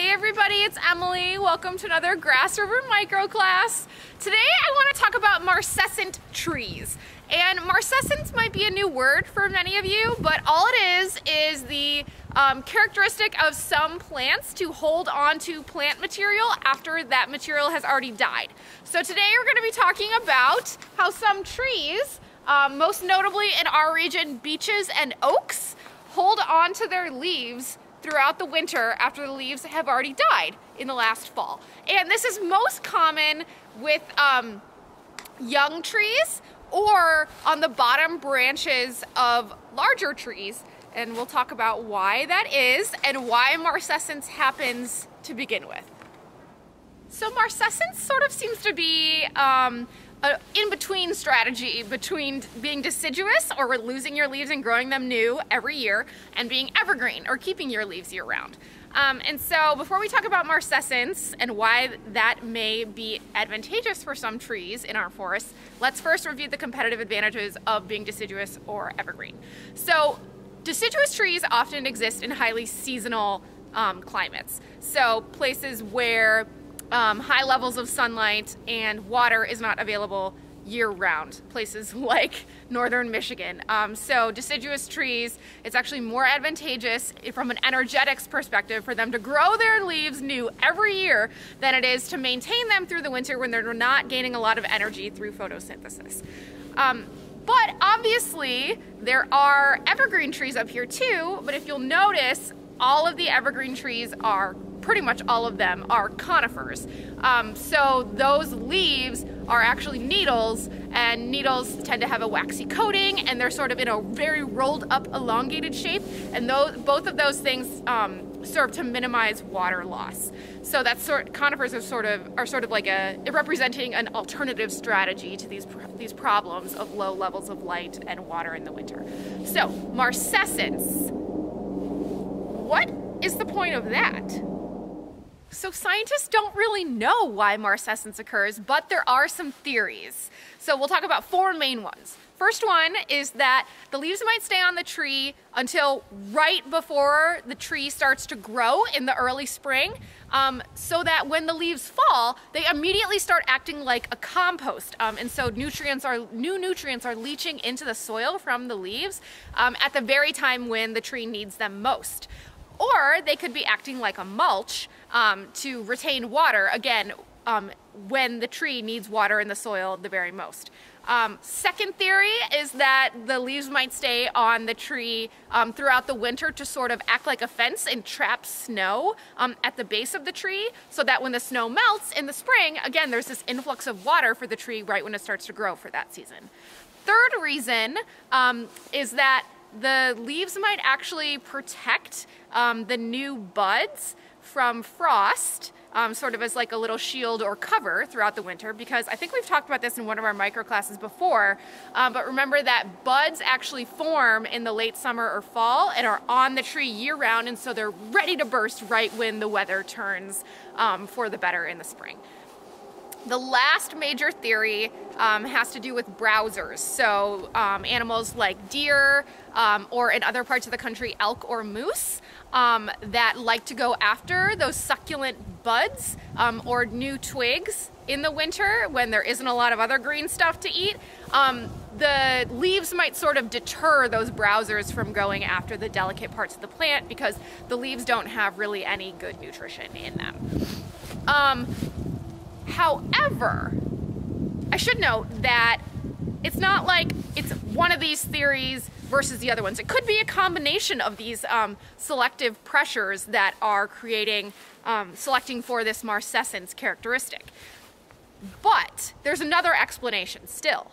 Hey everybody, it's Emily. Welcome to another Grass River Micro class. Today I want to talk about marcescent trees. And marcescent might be a new word for many of you, but all it is is the um, characteristic of some plants to hold on to plant material after that material has already died. So today we're going to be talking about how some trees, um, most notably in our region, beeches and oaks, hold on to their leaves throughout the winter after the leaves have already died in the last fall. And this is most common with um, young trees or on the bottom branches of larger trees. And we'll talk about why that is and why marcescence happens to begin with. So marcescence sort of seems to be um, a in-between strategy between being deciduous or losing your leaves and growing them new every year and being evergreen or keeping your leaves year round. Um, and so before we talk about marcescence and why that may be advantageous for some trees in our forests, let's first review the competitive advantages of being deciduous or evergreen. So deciduous trees often exist in highly seasonal um, climates. So places where um, high levels of sunlight and water is not available year round, places like northern Michigan. Um, so deciduous trees, it's actually more advantageous from an energetics perspective for them to grow their leaves new every year than it is to maintain them through the winter when they're not gaining a lot of energy through photosynthesis. Um, but obviously there are evergreen trees up here too, but if you'll notice, all of the evergreen trees are pretty much all of them are conifers. Um, so those leaves are actually needles and needles tend to have a waxy coating and they're sort of in a very rolled up elongated shape and those, both of those things um, serve to minimize water loss. So that's sort conifers are sort of are sort of like a representing an alternative strategy to these these problems of low levels of light and water in the winter. So marcescence. What is the point of that? So scientists don't really know why marcescence occurs, but there are some theories. So we'll talk about four main ones. First one is that the leaves might stay on the tree until right before the tree starts to grow in the early spring, um, so that when the leaves fall, they immediately start acting like a compost. Um, and so nutrients are new nutrients are leaching into the soil from the leaves um, at the very time when the tree needs them most. Or they could be acting like a mulch um, to retain water, again, um, when the tree needs water in the soil the very most. Um, second theory is that the leaves might stay on the tree um, throughout the winter to sort of act like a fence and trap snow um, at the base of the tree so that when the snow melts in the spring, again, there's this influx of water for the tree right when it starts to grow for that season. Third reason um, is that the leaves might actually protect um, the new buds from frost, um, sort of as like a little shield or cover throughout the winter because I think we've talked about this in one of our micro classes before, um, but remember that buds actually form in the late summer or fall and are on the tree year round and so they're ready to burst right when the weather turns um, for the better in the spring. The last major theory um, has to do with browsers. So um, animals like deer um, or in other parts of the country, elk or moose um, that like to go after those succulent buds um, or new twigs in the winter when there isn't a lot of other green stuff to eat. Um, the leaves might sort of deter those browsers from going after the delicate parts of the plant because the leaves don't have really any good nutrition in them. However, I should note that it's not like it's one of these theories versus the other ones. It could be a combination of these um, selective pressures that are creating, um, selecting for this marcescence characteristic. But there's another explanation still.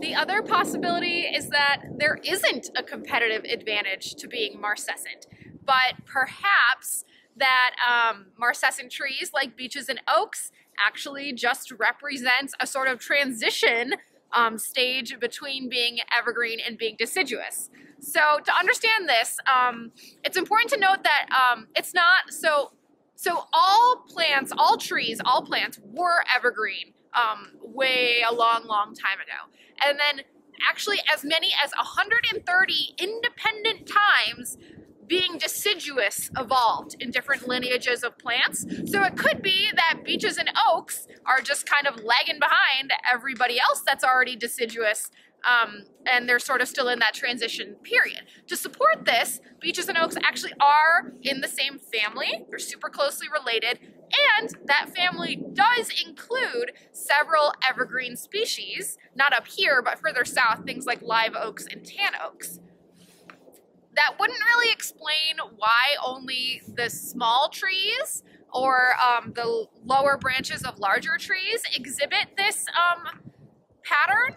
The other possibility is that there isn't a competitive advantage to being marcescent, but perhaps that um, marcescent trees like beeches and oaks actually just represents a sort of transition um, stage between being evergreen and being deciduous. So to understand this, um, it's important to note that um, it's not so. So all plants, all trees, all plants were evergreen um, way a long, long time ago, and then actually as many as 130 independent times being deciduous evolved in different lineages of plants. So it could be that beeches and oaks are just kind of lagging behind everybody else that's already deciduous um, and they're sort of still in that transition period. To support this, beeches and oaks actually are in the same family. They're super closely related, and that family does include several evergreen species, not up here, but further south, things like live oaks and tan oaks. That wouldn't really explain why only the small trees or um, the lower branches of larger trees exhibit this um, pattern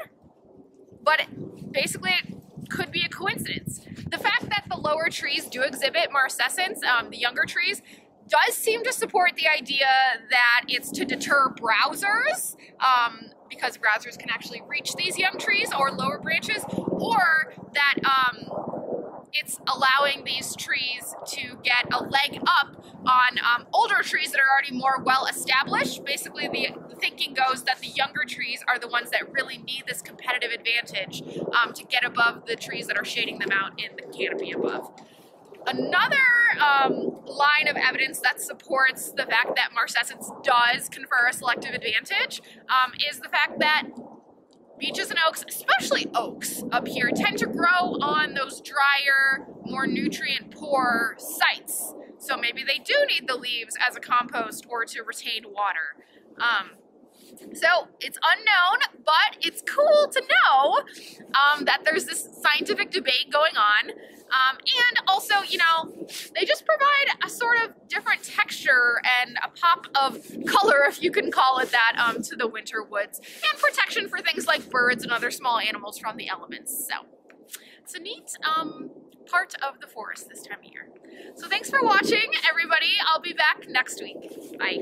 but basically it could be a coincidence. The fact that the lower trees do exhibit marcescence, um, the younger trees, does seem to support the idea that it's to deter browsers, um, because browsers can actually reach these young trees or lower branches, or that um, it's allowing these trees to get a leg up on um, older trees that are already more well established. Basically, the, thinking goes that the younger trees are the ones that really need this competitive advantage um, to get above the trees that are shading them out in the canopy above. Another um, line of evidence that supports the fact that marcescence does confer a selective advantage um, is the fact that beeches and oaks, especially oaks up here, tend to grow on those drier, more nutrient poor sites. So maybe they do need the leaves as a compost or to retain water. Um, so it's unknown, but it's cool to know um, that there's this scientific debate going on. Um, and also, you know, they just provide a sort of different texture and a pop of color, if you can call it that, um, to the winter woods, and protection for things like birds and other small animals from the elements. So it's a neat um, part of the forest this time of year. So thanks for watching, everybody. I'll be back next week. Bye.